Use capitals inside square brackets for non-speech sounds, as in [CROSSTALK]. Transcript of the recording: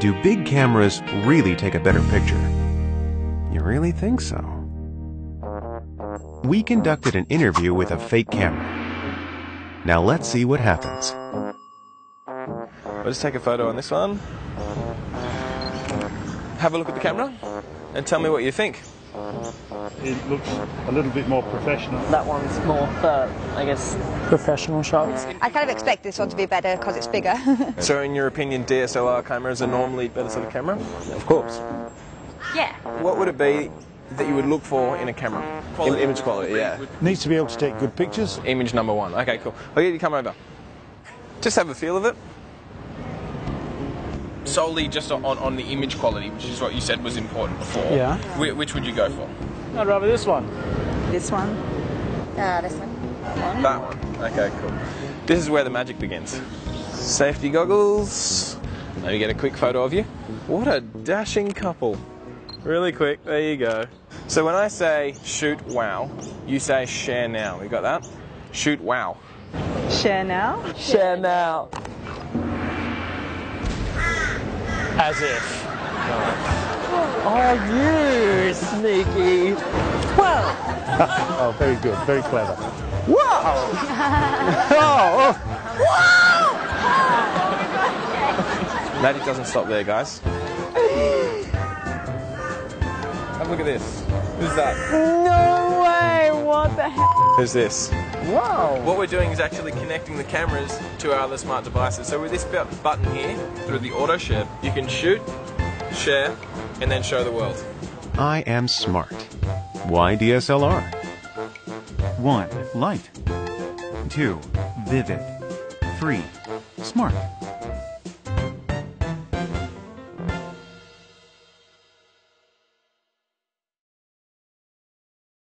Do big cameras really take a better picture? You really think so? We conducted an interview with a fake camera. Now let's see what happens. I'll just take a photo on this one. Have a look at the camera and tell me what you think. It looks a little bit more professional. That one's more for, I guess, professional shots. I kind of expect this one to be better because it's bigger. [LAUGHS] So, in your opinion, DSLR cameras are normally better sort of camera? Of course. yeah. What would it be that you would look for in a camera? Im- image quality, yeah. Needs to be able to take good pictures. Image number one. Okay, cool. I'll get you to come over. Just have a feel of it. Solely just on, on the image quality, which is what you said was important before. Yeah. Wh- which would you go for? I'd rather this one. This one. Uh, this one. That one. Okay, cool. This is where the magic begins. Safety goggles. Let me get a quick photo of you. What a dashing couple. Really quick, there you go. So when I say shoot wow, you say share now. We got that? Shoot wow. Share now. Share now. As if. Oh, you sneaky. Well, [LAUGHS] Oh, very good, very clever. [LAUGHS] Oh, oh. Magic doesn't stop there, guys. [GASPS] Have a look at this. Who's that? no way. What the heck? Who's this? Wow. What we're doing is actually connecting the cameras to our other smart devices. So with this button here, through the auto share, you can shoot, share, and then show the world. I am smart. Why DSLR? 1. Light. 2. Vivid. 3. Smart.